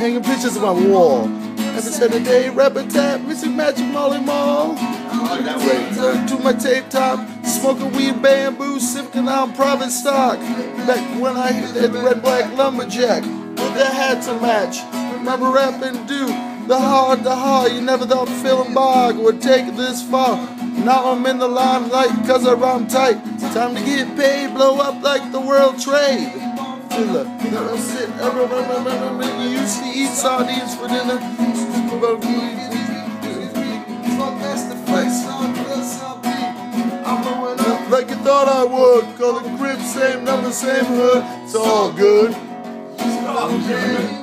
hanging pictures on my wall. Every Saturday, rap a tap, missing magic Molly Mall. Turn to my tape top, smoking weed, bamboo, sipping on private stock. Back when I hit that red black lumberjack with the hat to match. Remember rapping, do the hard, the hard. You never thought feeling bog would take it this far. Now I'm in the limelight cause I rhyme tight. Time to get paid, blow up like the world trade. Feel it, that's it. Everyone used to eat sardines for dinner. Like you thought I would, call the crib, same number, same hood. It's all good. Stars.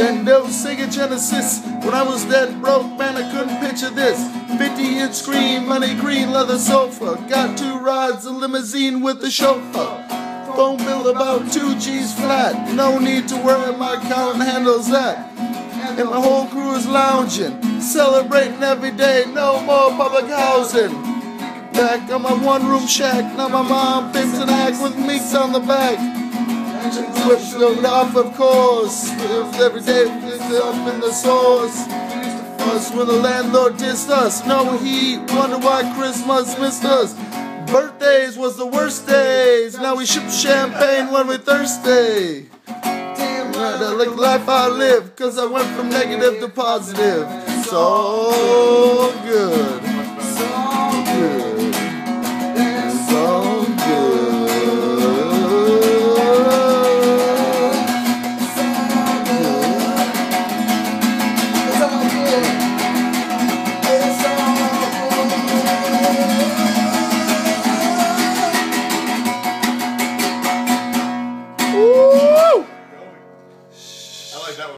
And they was singing Genesis when I was dead broke, man. I couldn't picture this. 50 inch screen, money green leather sofa. Got two rides, a limousine with a chauffeur. Phone bill about two G's flat. No need to worry, my account handles that. And my whole crew is lounging, celebrating every day. No more public housing. Back on my one room shack. Now my mom an act with meats on the back. Whipped it off, of course. Every day up in the sauce. Us when the landlord dissed us. No heat, wonder why Christmas missed us. Birthdays was the worst days. Now we ship champagne when we're thirsty. Right, I like life I live, cause I went from negative to positive. So